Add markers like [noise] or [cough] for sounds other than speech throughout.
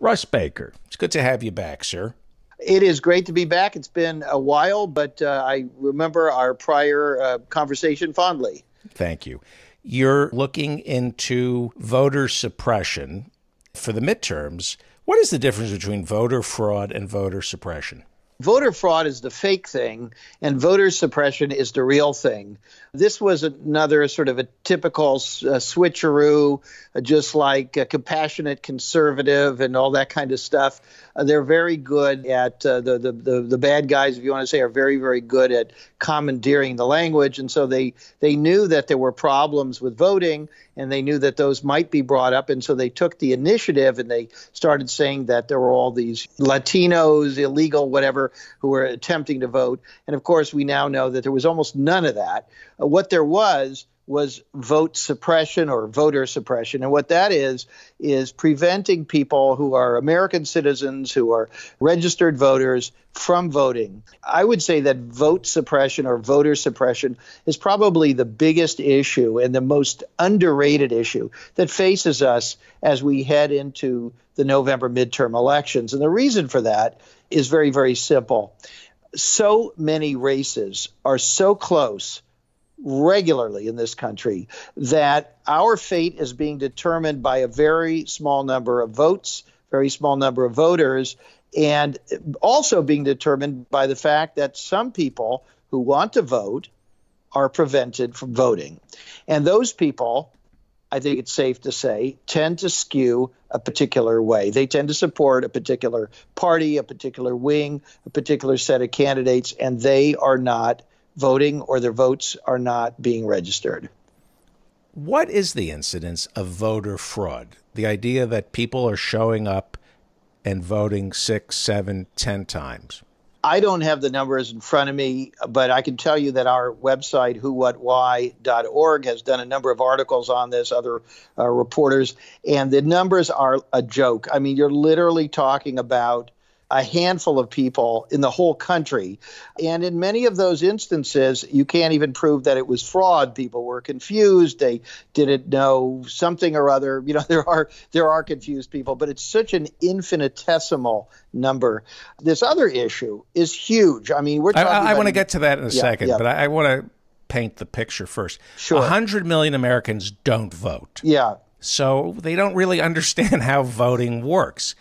Russ Baker, it's good to have you back, sir. It is great to be back. It's been a while, but uh, I remember our prior uh, conversation fondly. Thank you. You're looking into voter suppression for the midterms. What is the difference between voter fraud and voter suppression? Voter fraud is the fake thing, and voter suppression is the real thing. This was another sort of a typical uh, switcheroo, uh, just like a compassionate conservative and all that kind of stuff. Uh, they're very good at uh, the, the, the the bad guys, if you want to say, are very very good at commandeering the language, and so they they knew that there were problems with voting, and they knew that those might be brought up, and so they took the initiative and they started saying that there were all these Latinos, illegal, whatever, who were attempting to vote, and of course we now know that there was almost none of that. Uh, what there was was vote suppression or voter suppression. And what that is, is preventing people who are American citizens, who are registered voters, from voting. I would say that vote suppression or voter suppression is probably the biggest issue and the most underrated issue that faces us as we head into the November midterm elections. And the reason for that is very, very simple. So many races are so close regularly in this country that our fate is being determined by a very small number of votes, very small number of voters, and also being determined by the fact that some people who want to vote are prevented from voting. And those people, I think it's safe to say, tend to skew a particular way. They tend to support a particular party, a particular wing, a particular set of candidates, and they are not voting or their votes are not being registered. What is the incidence of voter fraud? The idea that people are showing up and voting six, seven, ten times. I don't have the numbers in front of me, but I can tell you that our website, whowhatwhy.org, has done a number of articles on this, other uh, reporters, and the numbers are a joke. I mean, you're literally talking about a handful of people in the whole country. And in many of those instances, you can't even prove that it was fraud. People were confused. They didn't know something or other. You know, [laughs] there are there are confused people, but it's such an infinitesimal number. This other issue is huge. I mean, we're talking I, I want to get to that in a yeah, second, yeah. but I, I want to paint the picture first. Sure. 100 million Americans don't vote. Yeah. So they don't really understand how voting works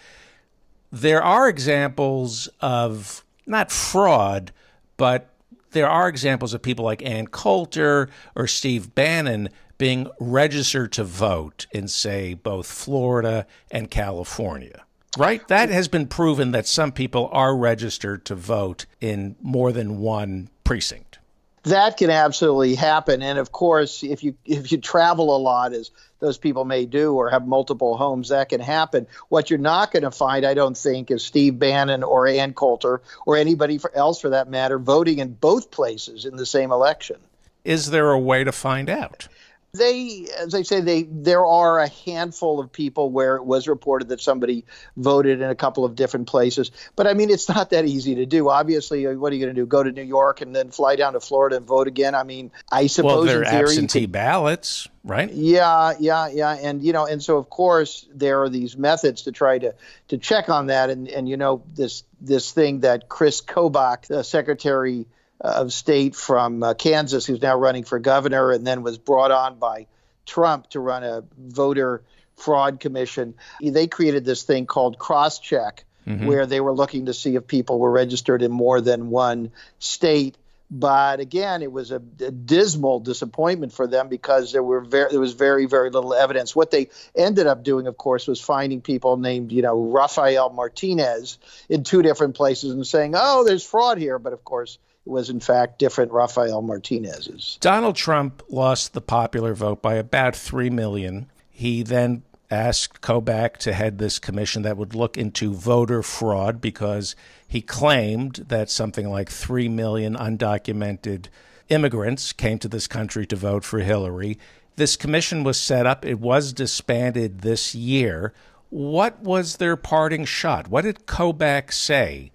there are examples of not fraud, but there are examples of people like Ann Coulter or Steve Bannon being registered to vote in, say, both Florida and California. Right? That has been proven that some people are registered to vote in more than one precinct that can absolutely happen. And of course if you if you travel a lot as those people may do or have multiple homes that can happen. What you're not going to find i don't think is steve bannon or ann coulter or anybody else for that matter voting in both places in the same election. Is there a way to find out they, as I say, they there are a handful of people where it was reported that somebody voted in a couple of different places. But I mean, it's not that easy to do. Obviously, uh, what are you going to do? Go to New York and then fly down to Florida and vote again? I mean, I suppose well, they're in theory, absentee could, ballots, right? Yeah, yeah, yeah, and you know, and so of course there are these methods to try to to check on that, and and you know this this thing that Chris Kobach, the secretary of state from uh, Kansas, who's now running for governor, and then was brought on by Trump to run a voter fraud commission. They created this thing called Crosscheck, mm-hmm. where they were looking to see if people were registered in more than one state. But again, it was a, a dismal disappointment for them because there were very, there was very very little evidence. What they ended up doing, of course, was finding people named you know Rafael Martinez in two different places and saying, "Oh, there's fraud here," but of course was in fact different Rafael Martinez's. Donald Trump lost the popular vote by about 3 million. He then asked Kobach to head this commission that would look into voter fraud because he claimed that something like 3 million undocumented immigrants came to this country to vote for Hillary. This commission was set up, it was disbanded this year. What was their parting shot? What did Kobach say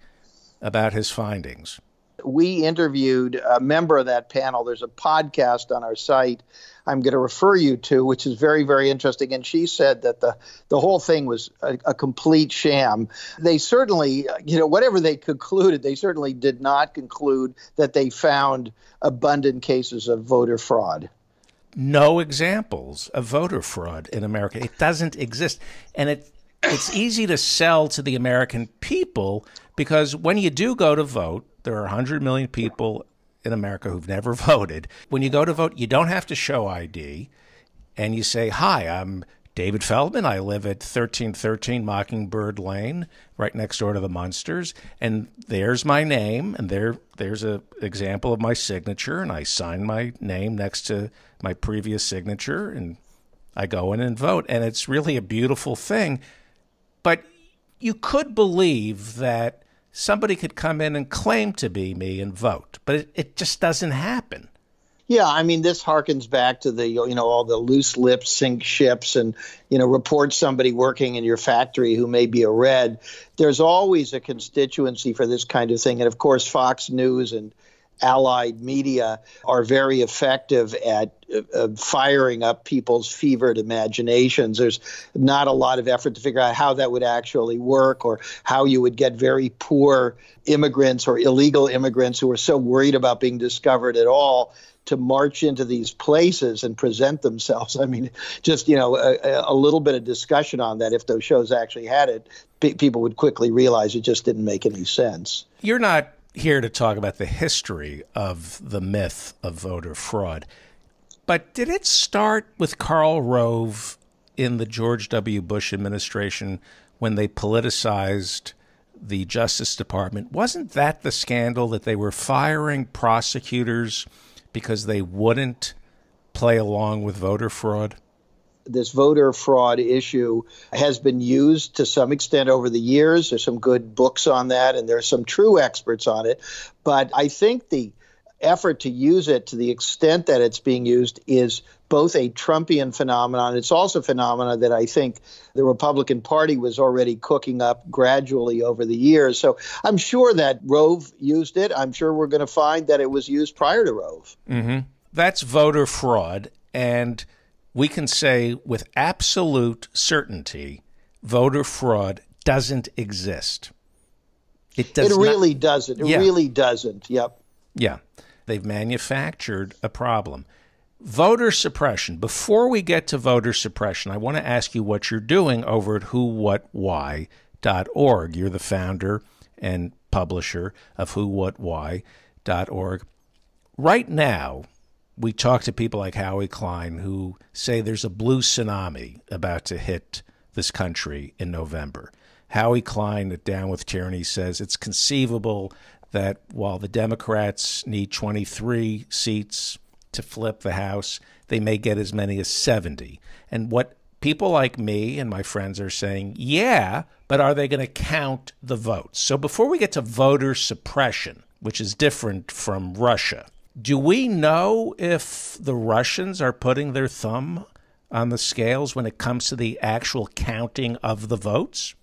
about his findings? We interviewed a member of that panel. There's a podcast on our site I'm going to refer you to, which is very, very interesting. And she said that the, the whole thing was a, a complete sham. They certainly, you know, whatever they concluded, they certainly did not conclude that they found abundant cases of voter fraud no examples of voter fraud in America. It doesn't exist. And it it's easy to sell to the American people because when you do go to vote, there are 100 million people in America who've never [laughs] voted. When you go to vote, you don't have to show ID and you say, Hi, I'm David Feldman. I live at 1313 Mockingbird Lane, right next door to the Munsters. And there's my name, and there there's an example of my signature, and I sign my name next to my previous signature, and I go in and vote. And it's really a beautiful thing. But you could believe that somebody could come in and claim to be me and vote, but it, it just doesn't happen. Yeah, I mean, this harkens back to the you know all the loose lips sink ships, and you know report somebody working in your factory who may be a red. There's always a constituency for this kind of thing, and of course, Fox News and allied media are very effective at uh, uh, firing up people's fevered imaginations. There's not a lot of effort to figure out how that would actually work or how you would get very poor immigrants or illegal immigrants who are so worried about being discovered at all to march into these places and present themselves. [laughs] I mean, just you know, a, a little bit of discussion on that. If those shows actually had it, pe- people would quickly realize it just didn't make any sense. You're not here to talk about the history of the myth of voter fraud. But did it start with Karl Rove in the George W. Bush administration when they politicized the Justice Department? Wasn't that the scandal that they were firing prosecutors because they wouldn't play along with voter fraud? This voter fraud issue has been used to some extent over the years. There's some good books on that, and there are some true experts on it. But I think the effort to use it to the extent that it's being used is both a Trumpian phenomenon. It's also a phenomenon that I think the Republican Party was already cooking up gradually over the years. So I'm sure that Rove used it. I'm sure we're going to find that it was used prior to Rove. Mm-hmm. That's voter fraud. And we can say with absolute certainty voter fraud doesn't exist. It does. It really not, doesn't. It yeah. really doesn't. Yep. Yeah. They've manufactured a problem. Voter suppression. Before we get to voter suppression, I want to ask you what you're doing over at whowhatwhy.org. You're the founder and publisher of whowhatwhy.org. Right now, we talk to people like Howie Klein who say there's a blue tsunami about to hit this country in November. Howie Klein at Down with Tyranny says it's conceivable that while the Democrats need 23 seats to flip the House, they may get as many as 70. And what people like me and my friends are saying, yeah, but are they going to count the votes? So before we get to voter suppression, which is different from Russia, do we know if the Russians are putting their thumb on the scales when it comes to the actual counting of the votes?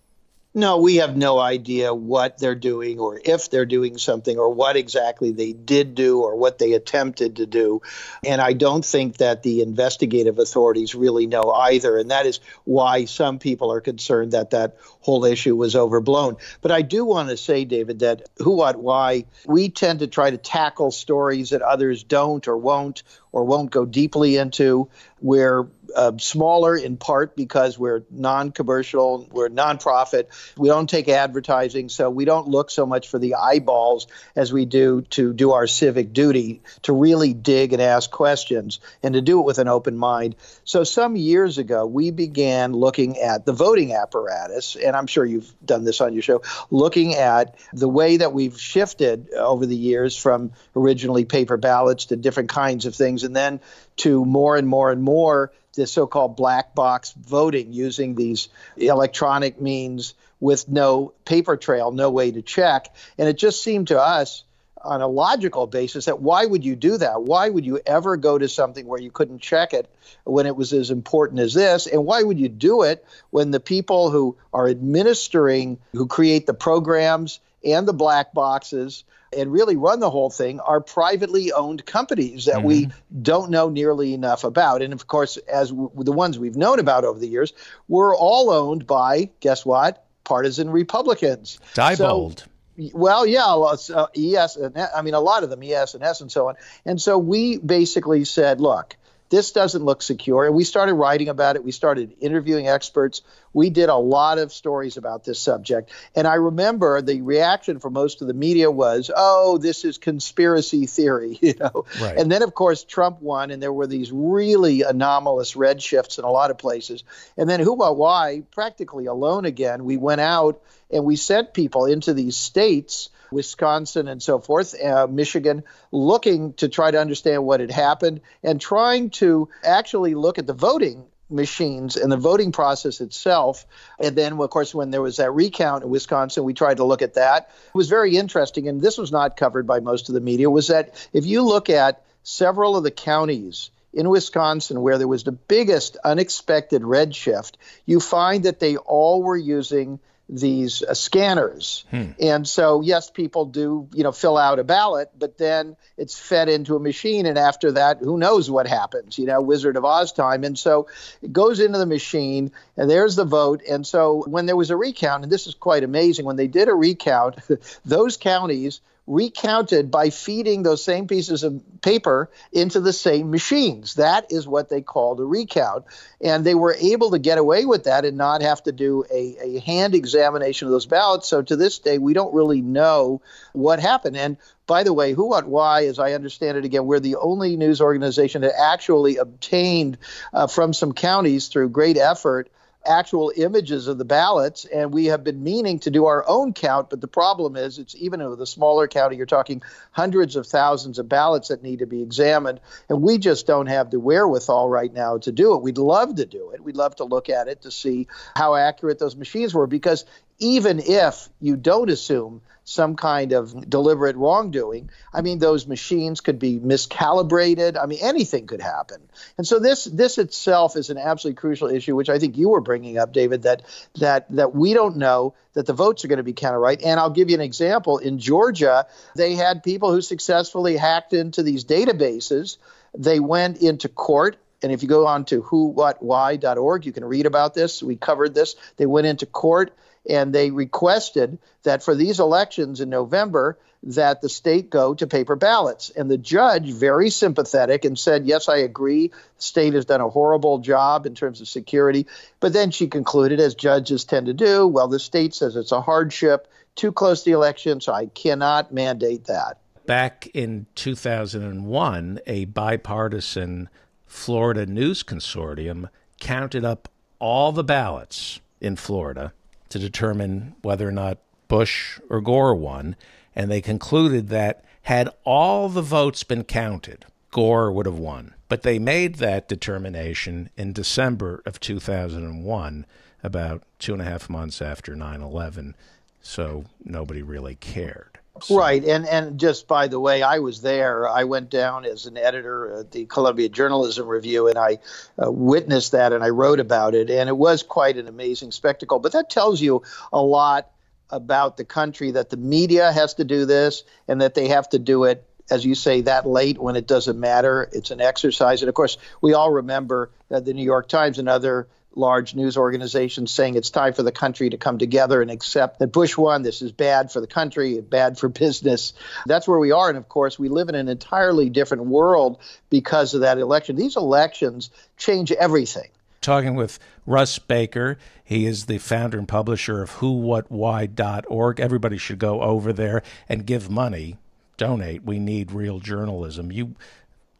No, we have no idea what they're doing or if they're doing something or what exactly they did do or what they attempted to do. And I don't think that the investigative authorities really know either. And that is why some people are concerned that that whole issue was overblown. But I do want to say, David, that who, what, why, we tend to try to tackle stories that others don't or won't or won't go deeply into. We're uh, smaller in part because we're non-commercial, we're nonprofit. We don't take advertising, so we don't look so much for the eyeballs as we do to do our civic duty to really dig and ask questions and to do it with an open mind. So some years ago, we began looking at the voting apparatus, and I'm sure you've done this on your show, looking at the way that we've shifted over the years from originally paper ballots to different kinds of things, and then to more and more and more the so-called black box voting using these electronic means with no paper trail, no way to check. And it just seemed to us on a logical basis that why would you do that? Why would you ever go to something where you couldn't check it when it was as important as this? And why would you do it when the people who are administering, who create the programs and the black boxes and really run the whole thing are privately owned companies that mm-hmm. we don't know nearly enough about. And of course, as w- the ones we've known about over the years, were all owned by, guess what? Partisan Republicans. Diebold. So, well, yeah, uh, ES, and I mean a lot of them, ES and S, and so on. And so we basically said, look, this doesn't look secure. And we started writing about it. We started interviewing experts. We did a lot of stories about this subject. And I remember the reaction from most of the media was, oh, this is conspiracy theory, [laughs] you know. Right. And then, of course, Trump won, and there were these really anomalous red shifts in a lot of places. And then who, what, why, practically alone again, we went out and we sent people into these states – Wisconsin and so forth, uh, Michigan, looking to try to understand what had happened and trying to actually look at the voting machines and the voting process itself. And then, of course, when there was that recount in Wisconsin, we tried to look at that. It was very interesting, and this was not covered by most of the media, was that if you look at several of the counties in Wisconsin where there was the biggest unexpected redshift, you find that they all were using these uh, scanners. Hmm. And so, yes, people do, you know, fill out a ballot, but then it's fed into a machine. And after that, who knows what happens, you know, Wizard of Oz time. And so it goes into the machine, and there's the vote. And so when there was a recount, and this is quite amazing, when they did a recount, [laughs] those counties recounted by feeding those same pieces of paper into the same machines. That is what they called a recount. And they were able to get away with that and not have to do a, a hand examination of those ballots. So to this day, we don't really know what happened. And by the way, Who What Why, as I understand it, again, we're the only news organization that actually obtained uh, from some counties through great effort actual images of the ballots, and we have been meaning to do our own count. But the problem is, it's even with a smaller county, you're talking hundreds of thousands of ballots that need to be examined, and we just don't have the wherewithal right now to do it. We'd love to do it. We'd love to look at it to see how accurate those machines were, because even if you don't assume some kind of deliberate wrongdoing. I mean, those machines could be miscalibrated. I mean, anything could happen. And so this this itself is an absolutely crucial issue, which I think you were bringing up, David. That that that we don't know that the votes are going to be counted right. And I'll give you an example. In Georgia, they had people who successfully hacked into these databases. They went into court and if you go on to whowhatwhy.org, you can read about this. We covered this. They went into court and they requested that for these elections in November that the state go to paper ballots. And the judge very sympathetic and said yes I agree. The state has done a horrible job in terms of security. But then she concluded as judges tend to do well the state says it's a hardship too close to the election so I cannot mandate that. Back in 2001 a bipartisan Florida News Consortium counted up all the ballots in Florida to determine whether or not Bush or Gore won, and they concluded that had all the votes been counted, Gore would have won. But they made that determination in December of 2001, about two and a half months after 9 11, so nobody really cared. Right, and and just by the way, I was there. I went down as an editor at the Columbia Journalism Review, and I uh, witnessed that, and I wrote about it, and it was quite an amazing spectacle. But that tells you a lot about the country that the media has to do this, and that they have to do it, as you say, that late when it doesn't matter. It's an exercise, and of course, we all remember the New York Times and other large news organizations saying it's time for the country to come together and accept that Bush won. This is bad for the country, bad for business. That's where we are. And of course, we live in an entirely different world because of that election. These elections change everything. Talking with Russ Baker. He is the founder and publisher of whowhatwhy.org. Everybody should go over there and give money donate. We need real journalism. You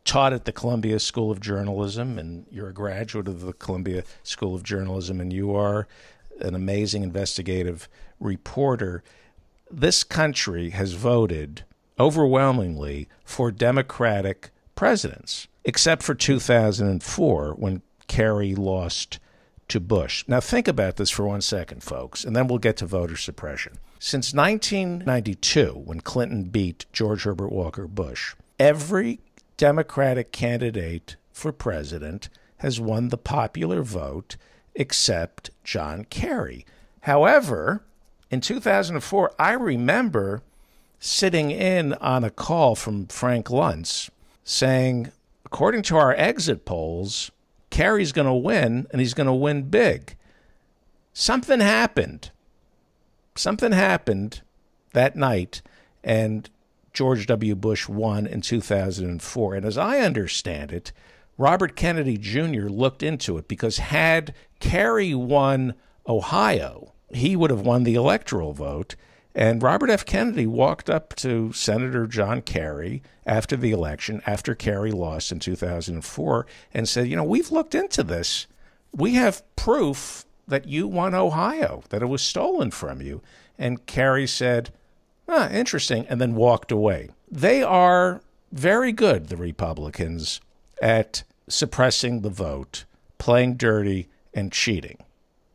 taught at the Columbia School of Journalism, and you're a graduate of the Columbia School of Journalism, and you are an amazing investigative reporter. This country has voted overwhelmingly for Democratic presidents, except for 2004 when Kerry lost to Bush. Now, think about this for one second, folks, and then we'll get to voter suppression. Since 1992, when Clinton beat George Herbert Walker Bush, every Democratic candidate for president has won the popular vote except John Kerry. However, in 2004, I remember sitting in on a call from Frank Luntz saying, according to our exit polls, Kerry's going to win and he's going to win big. Something happened. Something happened that night, and George W. Bush won in 2004. And as I understand it, Robert Kennedy Jr. looked into it because had Kerry won Ohio, he would have won the electoral vote. And Robert F. Kennedy walked up to Senator John Kerry after the election, after Kerry lost in 2004, and said, You know, we've looked into this. We have proof that you won Ohio, that it was stolen from you. And Kerry said, Ah, interesting, and then walked away. They are very good, the Republicans, at suppressing the vote, playing dirty, and cheating.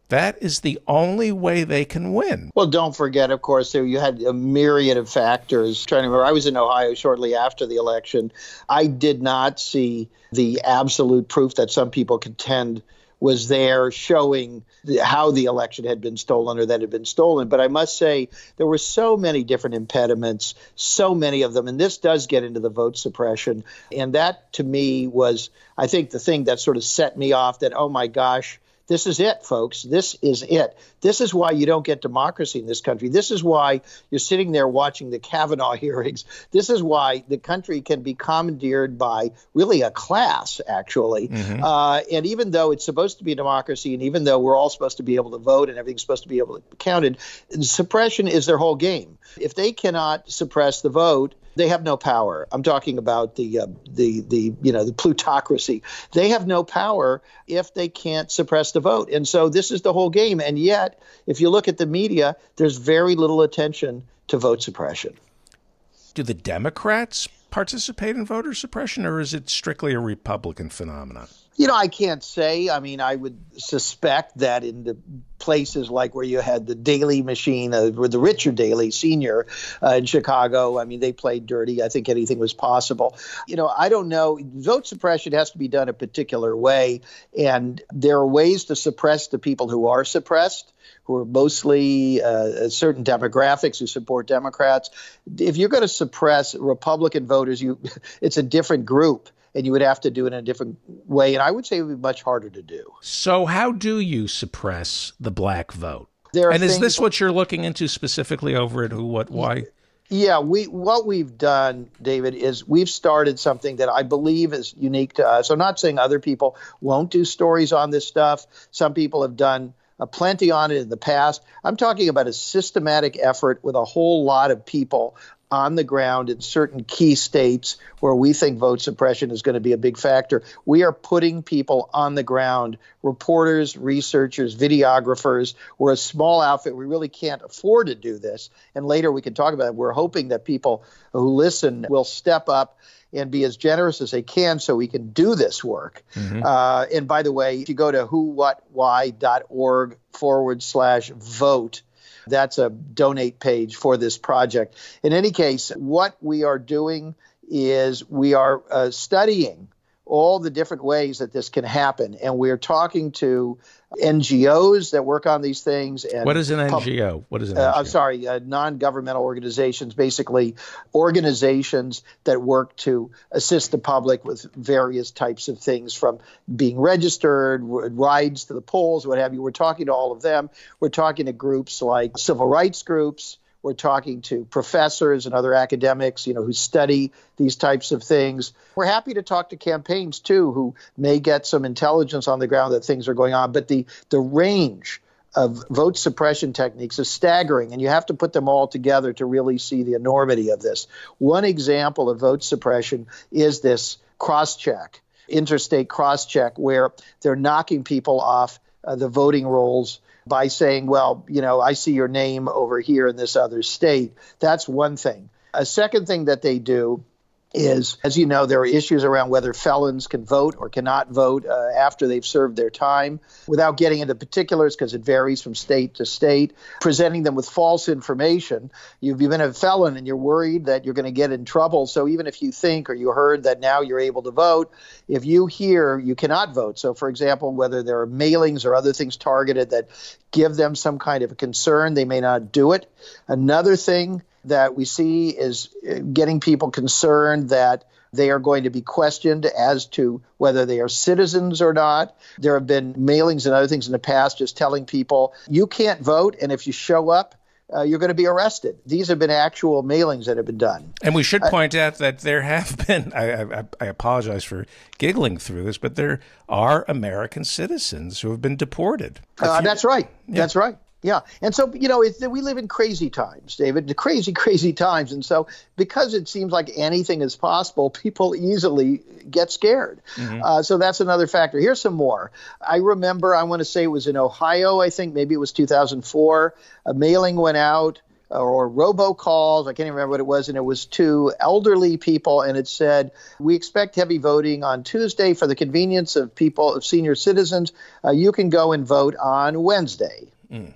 That is the only way they can win. Well, don't forget, of course, you had a myriad of factors. trying to remember, I was in Ohio shortly after the election. I did not see the absolute proof that some people contend was there showing how the election had been stolen or that had been stolen. But I must say, there were so many different impediments, so many of them. And this does get into the vote suppression. And that to me was, I think, the thing that sort of set me off that, oh my gosh, this is it, folks. This is it. This is why you don't get democracy in this country. This is why you're sitting there watching the Kavanaugh [laughs] hearings. This is why the country can be commandeered by really a class, actually. Mm-hmm. Uh, and even though it's supposed to be a democracy, and even though we're all supposed to be able to vote and everything's supposed to be able to be counted, suppression is their whole game. If they cannot suppress the vote, they have no power. I'm talking about the uh, the the you know the plutocracy. They have no power if they can't suppress the vote. And so this is the whole game. And yet, if you look at the media, there's very little attention to vote suppression. Do the Democrats participate in voter suppression, or is it strictly a Republican phenomenon? You know, I can't say. I mean, I would suspect that in the places like where you had the Daley machine, uh, or the Richard Daley Sr. Uh, in Chicago, I mean, they played dirty. I think anything was possible. You know, I don't know. Vote suppression has to be done a particular way, and there are ways to suppress the people who are suppressed who are mostly uh, certain demographics who support Democrats. If you're going to suppress Republican voters, you [laughs] it's a different group and you would have to do it in a different way. And I would say it would be much harder to do. So, how do you suppress the black vote? and is this what you're looking into specifically over at Who, What, Why? Yeah, we what we've done, David, is we've started something that I believe is unique to us. I'm not saying other people won't do stories on this stuff. Some people have done uh, plenty on it in the past. I'm talking about a systematic effort with a whole lot of people on the ground in certain key states where we think vote suppression is going to be a big factor. We are putting people on the ground, reporters, researchers, videographers. We're a small outfit. We really can't afford to do this. And later we can talk about it. We're hoping that people who listen will step up and be as generous as they can so we can do this work. Mm-hmm. Uh, and by the way, if you go to whowhatwhy.org forward slash vote, that's a donate page for this project. In any case, what we are doing is we are uh, studying all the different ways that this can happen. And we're talking to NGOs that work on these things. And what is an NGO? what is an NGO? Uh, I'm sorry, uh, non governmental organizations, basically organizations that work to assist the public with various types of things from being registered, rides to the polls, what have you. We're talking to all of them. We're talking to groups like civil rights groups. We're talking to professors and other academics, you know, who study these types of things. We're happy to talk to campaigns too, who may get some intelligence on the ground that things are going on. But the the range of vote suppression techniques is staggering, and you have to put them all together to really see the enormity of this. One example of vote suppression is this cross check, interstate cross check, where they're knocking people off uh, the voting rolls by saying, well, you know, I see your name over here in this other state. That's one thing. A second thing that they do is, as you know, there are issues around whether felons can vote or cannot vote uh, after they've served their time. Without getting into particulars, because it varies from state to state, presenting them with false information. You've been a felon and you're worried that you're going to get in trouble. So even if you think or you heard that now you're able to vote, if you hear you cannot vote. So, for example, whether there are mailings or other things targeted that give them some kind of a concern, they may not do it. Another thing that we see is uh, getting people concerned that they are going to be questioned as to whether they are citizens or not. There have been mailings and other things in the past just telling people you can't vote, and if you show up, uh, you're going to be arrested. These have been actual mailings that have been done. And we should point uh, out that there have [laughs] been, I, I, I, apologize for giggling through this, but there are American citizens who have been deported. Uh, that's right. Yeah. That's right. Yeah, and so you know we live in crazy times, David. Crazy, [laughs] crazy times, and so because it seems like anything is possible, people easily get scared. Mm-hmm. Uh, so that's another factor. Here's some more. I remember, I want to say it was in Ohio. I think maybe it was 2004. A mailing went out or robocalls. I can't even remember what it was, and it was to elderly people, and it said, "We expect heavy voting on Tuesday for the convenience of people, of senior citizens. Uh, you can go and vote on Wednesday." Mm.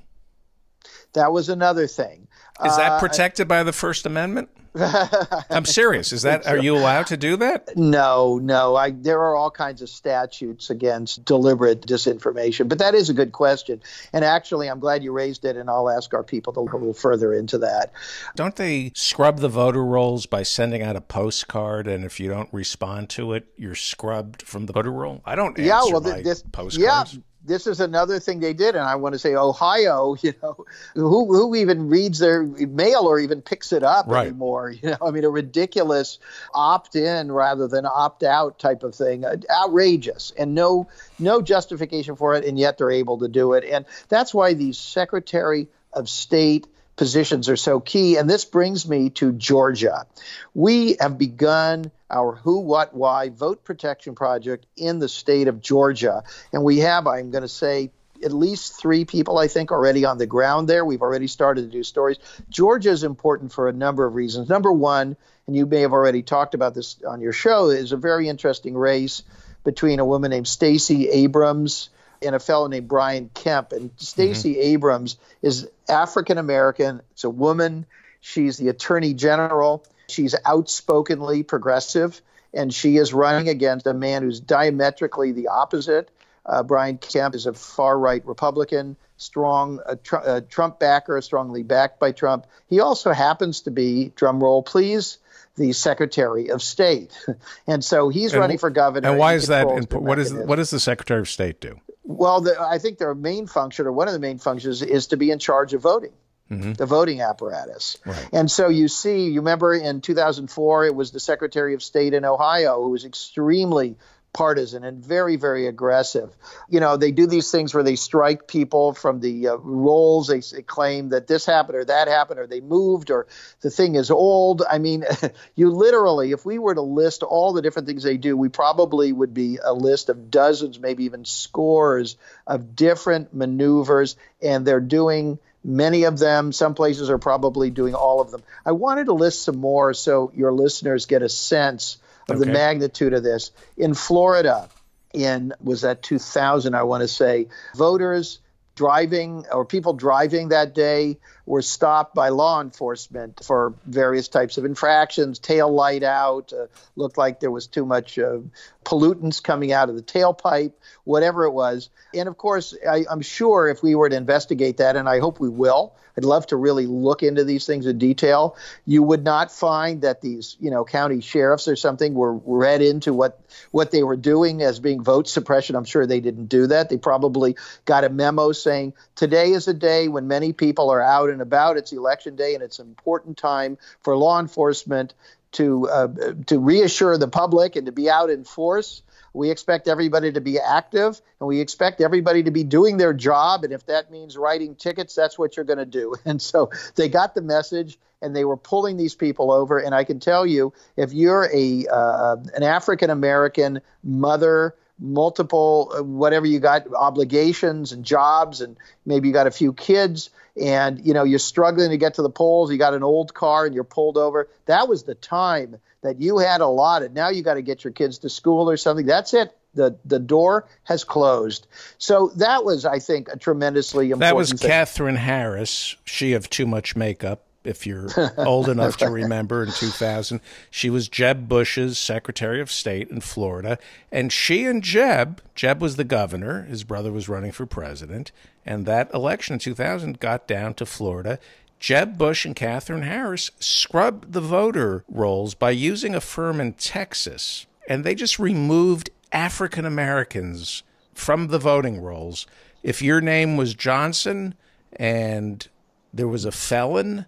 That was another thing. Is that uh, protected uh, by the First Amendment? [laughs] I'm serious. Is that are you allowed to do that? No, no. I, there are all kinds of statutes against deliberate disinformation, but that is a good question. And actually, I'm glad you raised it, and I'll ask our people to look a little further into that. Don't they scrub the voter rolls by sending out a postcard, and if you don't respond to it, you're scrubbed from the voter roll? I don't. yeah, well, this postcards. Yeah, this is another thing they did, and I want to say Ohio. [laughs] You know, who who even reads their mail or even picks it up right. anymore? You know, [laughs] I mean, a ridiculous opt-in rather than opt-out type of thing, uh, outrageous, and no no justification for it, and yet they're able to do it, and that's why these Secretary of State positions are so key. And this brings me to Georgia. We have begun our Who, What, Why vote protection project in the state of Georgia. And we have, I'm going to say, at least three people, I think, already on the ground there. We've already started to do stories. Georgia is important for a number of reasons. Number one, and you may have already talked about this on your show, is a very interesting race between a woman named Stacey Abrams and a fellow named Brian Kemp. And Stacey mm-hmm. Abrams is African American. It's a woman. She's the attorney general. She's outspokenly progressive, and she is running against a man who's diametrically the opposite. Uh, Brian Kemp is a far right Republican, strong uh, tr- uh, Trump backer, strongly backed by Trump. He also happens to be, drum roll please, the Secretary of State, [laughs] and so he's and, running for governor. And why is that? What is what does the Secretary of State do? Well, the, I think their main function, or one of the main functions, is to be in charge of voting. Mm-hmm. the voting apparatus. Right. And so you see, you remember in 2004, it was the Secretary of State in Ohio who was extremely partisan and very, very aggressive. You know, they do these things where they strike people from the uh, rolls. They, they, claim that this happened or that happened or they moved or the thing is old. I mean, [laughs] you literally, if we were to list all the different things they do, we probably would be a list of dozens, maybe even scores of different maneuvers, and they're doing many of them. Some places are probably doing all of them. I wanted to list some more so your listeners get a sense of okay. the magnitude of this. In Florida, in was that 2000, I want to say, voters driving or people driving that day were stopped by law enforcement for various types of infractions tail light out uh, looked like there was too much uh, pollutants coming out of the tailpipe whatever it was and of course I, i'm sure if we were to investigate that and i hope we will I'd love to really look into these things in detail. You would not find that these, you know, county sheriffs or something were read into what what they were doing as being vote suppression. I'm sure they didn't do that. They probably got a memo saying today is a day when many people are out and about. It's election day, and it's an important time for law enforcement to uh, to reassure the public and to be out in force. We expect everybody to be active and we expect everybody to be doing their job. And if that means writing tickets, that's what you're going to do. [laughs] And so they got the message and they were pulling these people over. And I can tell you, if you're a uh, an African American mother, multiple, uh, whatever you got, obligations and jobs, and maybe you got a few kids, and you know you're struggling to get to the polls. You got an old car and you're pulled over. That was the time that you had allotted. Now you got to get your kids to school or something. That's it. The the door has closed. So that was, I think, a tremendously important. That was thing. Katherine Harris. She of too much makeup if you're [laughs] old enough to remember, in 2000. She was Jeb Bush's Secretary of State in Florida. And she and Jeb, Jeb was the governor, his brother was running for president. And that election in 2000 got down to Florida. Jeb Bush and Katherine Harris scrubbed the voter rolls by using a firm in Texas. And they just removed African Americans from the voting rolls. If your name was Johnson and there was a felon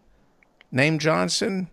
named Johnson,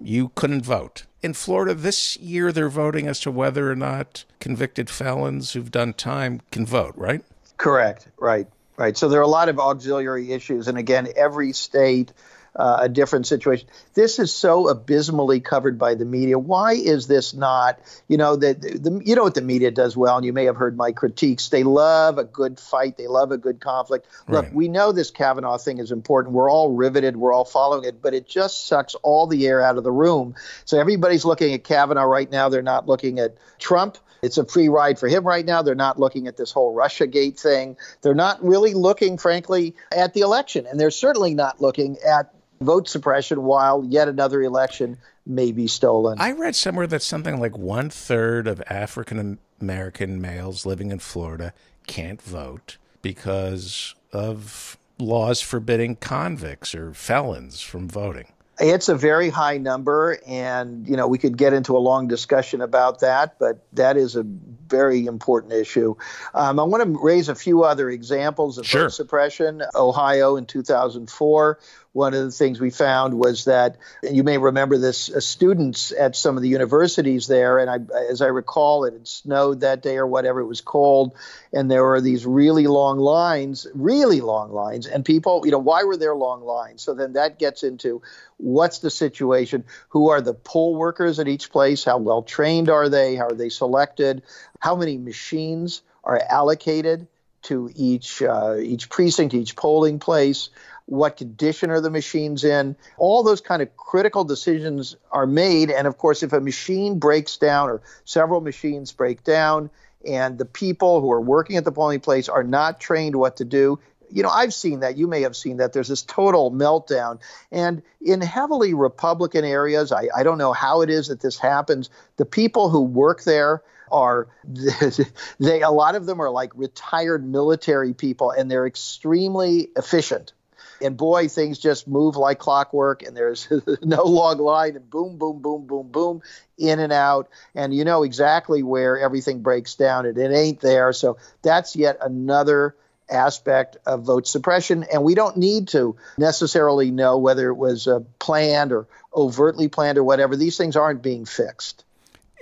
you couldn't vote. In Florida this year, they're voting as to whether or not convicted felons who've done time can vote, right? Correct, right, right. So there are a lot of auxiliary issues. And again, every state uh, a different situation. This is so abysmally covered by the media. Why is this not? You know that the, you know what the media does well, and you may have heard my critiques. They love a good fight. They love a good conflict. Look, we know this Kavanaugh thing is important. We're all riveted. We're all following it, but it just sucks all the air out of the room. So everybody's looking at Kavanaugh right now. They're not looking at Trump. It's a free ride for him right now. They're not looking at this whole Russia Gate thing. They're not really looking, frankly, at the election. And they're certainly not looking at vote suppression while yet another election may be stolen. I read somewhere that something like one third of African American males living in Florida can't vote because of laws forbidding convicts or felons from voting. It's a very high number, and you know we could get into a long discussion about that, but that is a very important issue. Um, I want to raise a few other examples of sure. vote suppression. Ohio in 2004 one of the things we found was that you may remember this uh, students at some of the universities there and I, as i recall it had snowed that day or whatever it was cold and there were these really long lines really long lines and people you know why were there long lines? So then that gets into what's the situation? Who are the poll workers at each place? How well trained are they? How are they selected? How many machines are allocated to each uh, each precinct, each polling place what condition are the machines in. All those kind of critical decisions are made. And of course if a machine breaks down or several machines break down and the people who are working at the polling place are not trained what to do you know i've seen that. You may have seen that. There's this total meltdown. And in heavily republican areas i, I don't know how it is that this happens the people who work there are [laughs] they a lot of them are like retired military people and they're extremely efficient and boy, things just move like clockwork, and there's [laughs] no long line, and boom, boom, boom, boom, boom, in and out, and you know exactly where everything breaks down, and it ain't there. So that's yet another aspect of vote suppression, and we don't need to necessarily know whether it was uh, planned or overtly planned or whatever. These things aren't being fixed.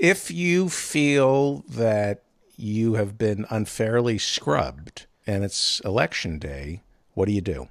If you feel that you have been unfairly scrubbed and it's election day, what do you do?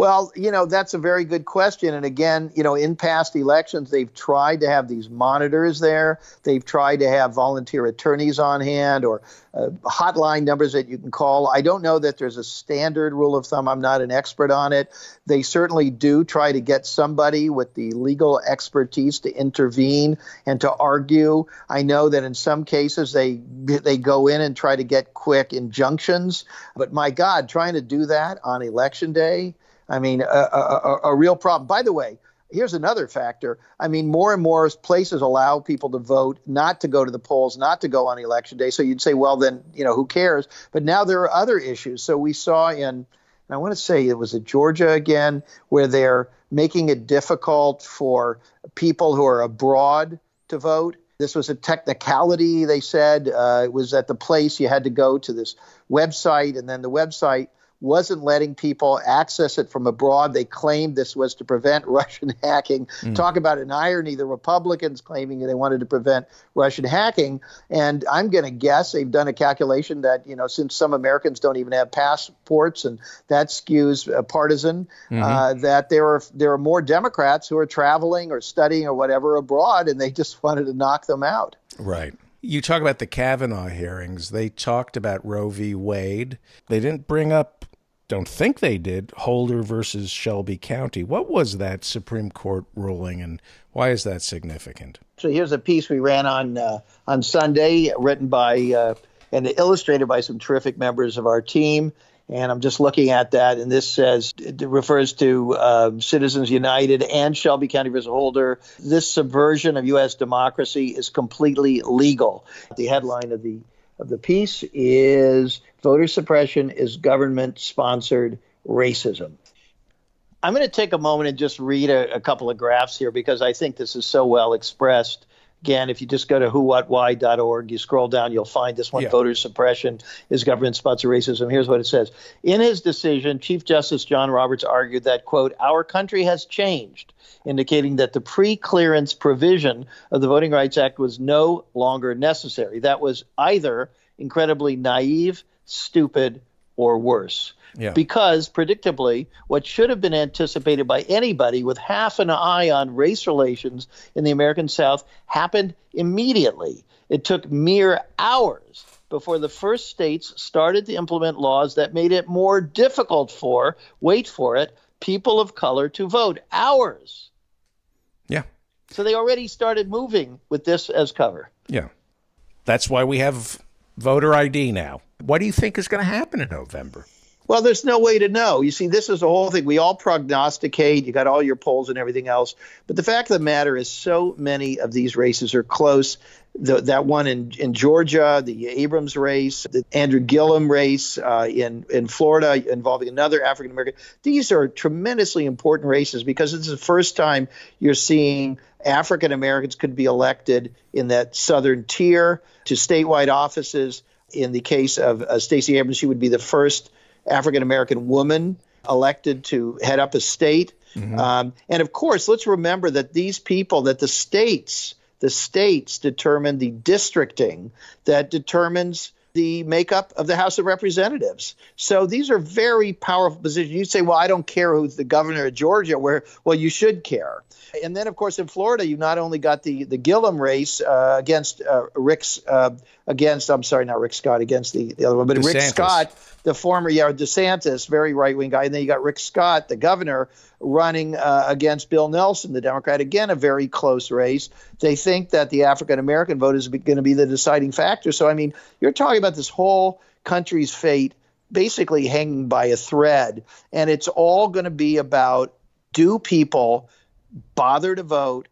Well, you know, that's a very good question. And again, you know, in past elections, they've tried to have these monitors there. They've tried to have volunteer attorneys on hand or uh, hotline numbers that you can call. I don't know that there's a standard rule of thumb. I'm not an expert on it. They certainly do try to get somebody with the legal expertise to intervene and to argue. I know that in some cases they they go in and try to get quick injunctions, but my God, trying to do that on election day I mean, a, a, a, real problem. By the way, here's another factor. I mean, more and more places allow people to vote not to go to the polls, not to go on election day. So you'd say, well, then, you know, who cares? But now there are other issues. So we saw in, I want to say it was in Georgia again, where they're making it difficult for people who are abroad to vote. This was a technicality, they said. Uh, it was at the place you had to go to this website, and then the website wasn't letting people access it from abroad. They claimed this was to prevent [laughs] Russian hacking. Mm. Talk about an irony. The Republicans claiming they wanted to prevent Russian hacking. And I'm going to guess they've done a calculation that, you know, since some Americans don't even have passports and that skews uh, partisan, mm-hmm. uh, that there are, there are more Democrats who are traveling or studying or whatever abroad and they [laughs] just wanted to knock them out. Right. You talk about the Kavanaugh hearings. They talked about Roe v. Wade. They didn't bring up, don't think they did, Holder versus Shelby County. What was that Supreme Court ruling and why is that significant? So here's a piece we ran on uh, on Sunday, written by uh, and illustrated by some terrific members of our team. And I'm just looking at that, and this says it refers to uh, Citizens United and Shelby County versus Holder. This subversion of U.S. democracy is completely legal. The headline of the of the piece is voter suppression is government sponsored racism. I'm going to take a moment and just read a, a, couple of graphs here because I think this is so well expressed Again, if you just go to whowhatwhy.org, you scroll down, you'll find this one yeah. voter suppression is government sponsored racism. Here's what it says. In his decision, Chief Justice John Roberts argued that, quote, our country has changed, indicating that the pre clearance provision of the Voting Rights Act was no longer necessary. That was either incredibly naive, stupid, or worse. Yeah. Because, predictably, what should have been anticipated by anybody with half an eye on race relations in the American South happened immediately. It took mere hours before the first states started to implement laws that made it more difficult for, wait for it, people of color to vote. Hours. Yeah. So they already started moving with this as cover. Yeah. That's why we have voter ID now. What do you think is going to happen in November? Well, there's no way to know. You see, this is the whole thing. We all prognosticate. You got all your polls and everything else. But the fact of the matter is, so many of these races are close. The, that one in, in Georgia, the Abrams race, the Andrew Gillum race uh, in, in Florida involving another African American. These are tremendously important races because it's the first time you're seeing African Americans could be elected in that southern tier to statewide offices. In the case of uh, Stacey Abrams, she would be the first African American woman elected to head up a state. Mm-hmm. Um, and of course, let's remember that these people, that the states, the states determine the districting that determines the makeup of the House of Representatives. So these are very powerful positions. You say, well, I don't care who's the governor of Georgia, where, well, you should care. And then, of course, in Florida, you not only got the, the Gillum race uh, against uh, Rick's, uh, against, I'm sorry, not Rick Scott, against the, the other one, but DeSantis. Rick Scott the former yeah DeSantis, very right wing guy, and then you got Rick Scott, the governor, running uh, against Bill Nelson, the Democrat. Again, a very close race. They think that the African American vote is going to be the deciding factor. So I mean, you're talking about this whole country's fate basically hanging by a thread, and it's all going to be about do people bother to vote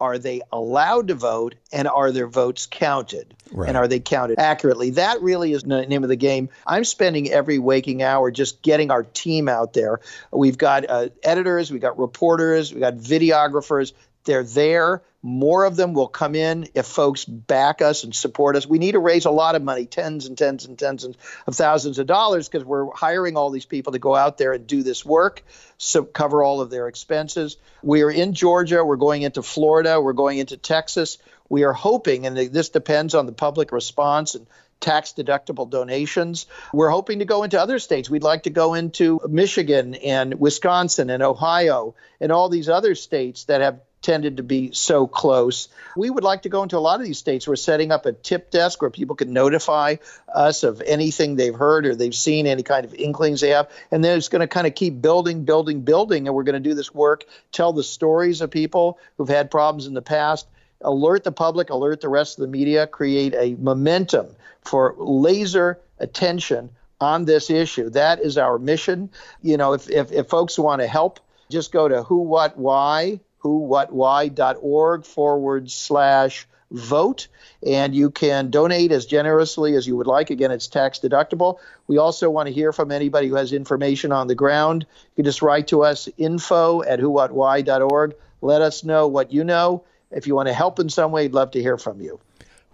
are they allowed to vote and are their votes counted? Right. and are they counted accurately? That really is the name of the game. I'm spending every waking hour just getting our team out there. We've got uh, editors we've got reporters we've got videographers they're there. More of them will come in if folks back us and support us. We need to raise a lot of money, tens and tens and tens of thousands of dollars, because we're hiring all these people to go out there and do this work, so cover all of their expenses. We are in Georgia. We're going into Florida. We're going into Texas. We are hoping, and this depends on the public response and tax deductible donations. We're hoping to go into other states. We'd like to go into Michigan and Wisconsin and Ohio and all these other states that have tended to be so close. We would like to go into a lot of these states. We're setting up a tip desk where people can notify us of anything they've heard or they've seen, any kind of inklings they have. And then it's going to kind of keep building, building, building. And we're going to do this work, tell the stories of people who've had problems in the past, alert the public, alert the rest of the media, create a momentum for laser attention on this issue. That is our mission. You know, if, if, if folks want to help, just go to who, what, why whowhatwhy.org forward slash vote. And you can donate as generously as you would like. Again, it's tax deductible. We also want to hear from anybody who has information on the ground. You can just write to us info at whowhatwhy.org. Let us know what you know. If you want to help in some way, we'd love to hear from you.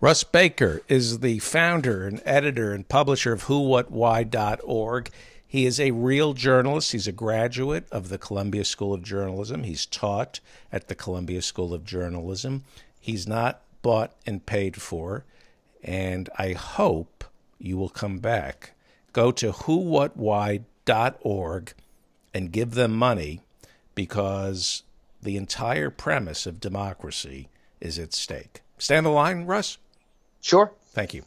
Russ Baker is the founder and editor and publisher of whowhatwhy.org. He is a real journalist. He's a graduate of the Columbia School of Journalism. He's taught at the Columbia School of Journalism. He's not bought and paid for. And I hope you will come back. Go to whowhatwhy.org and give them money because the entire premise of democracy is at stake. Stand the line, Russ? Sure. Thank you.